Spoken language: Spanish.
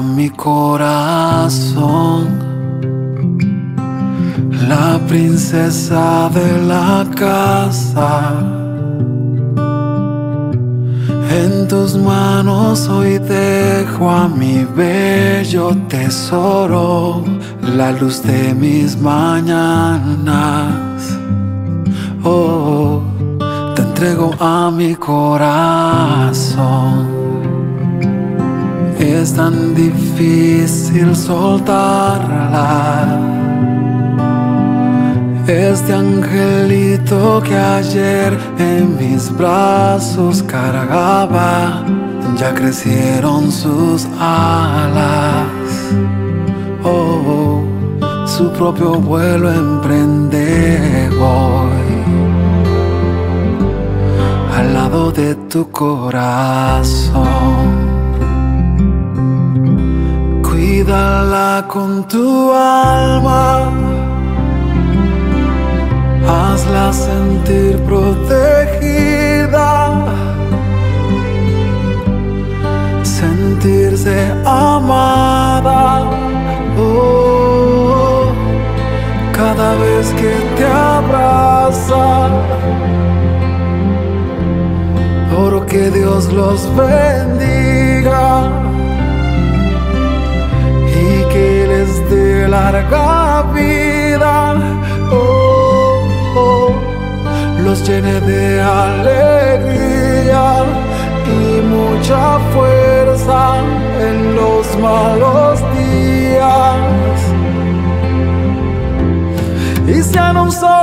mi corazón, la princesa de la casa. En tus manos hoy dejo a mi bello tesoro, la luz de mis mañanas. Oh, te entrego a mi corazón. Es tan difícil soltarla. Este angelito que ayer en mis brazos cargaba, ya crecieron sus alas. Oh, su propio vuelo emprende hoy. Al lado de tu corazón. Con tu alma. Hazla sentir protegida. Sentirse amada. Oh, cada vez que te abraza. Oro que Dios los bendiga llene de alegría y mucha fuerza en los malos días. Y sean un corazón